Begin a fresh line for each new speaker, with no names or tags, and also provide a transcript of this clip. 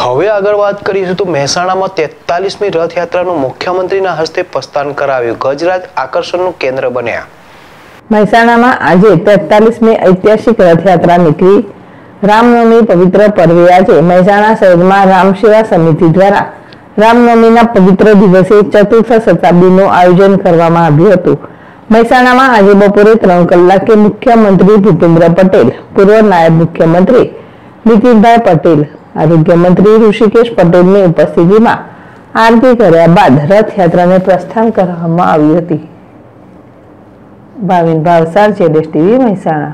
હવે આગળ વાત કરીશું તો મહેસાણામાં તેતાલીસમી રથયાત્રાનું મુખ્યમંત્રીના હસ્તે પ્રસ્થાન કરાવ્યું. ગજરાત આકર્ષણનું કેન્દ્ર બન્યા.
મહેસાણામાં આજે તેતાલીસમી ઐતિહાસિક રથયાત્રા નીકળી. રામનવમી પવિત્ર પર્વે આજે મહેસાણા શહેરમાં રામસેવા સમિતિ દ્વારા રામનવમીના પવિત્ર દિવસે ચતુર્થ શતાબ્દીનું આયોજન કરવામાં આવ્યું હતું. મહેસાણામાં આજે બપોરે ત્રણ કલાકે મુખ્યમંત્રી ભૂપેન્દ્ર પટેલ, પૂર્વ નાયબ મુખ્યમંત્રી નીતિનભાઈ પટેલ આરોગ્ય મંત્રી ઋષિકેશ પટેલની ઉપસ્થિતિમાં આરતી કર્યા બાદ રથયાત્રાને પ્રસ્થાન કરવામાં આવી હતી. ભાવિન ભાવસાર, જેડેશ ટીવી, મહેસાણા.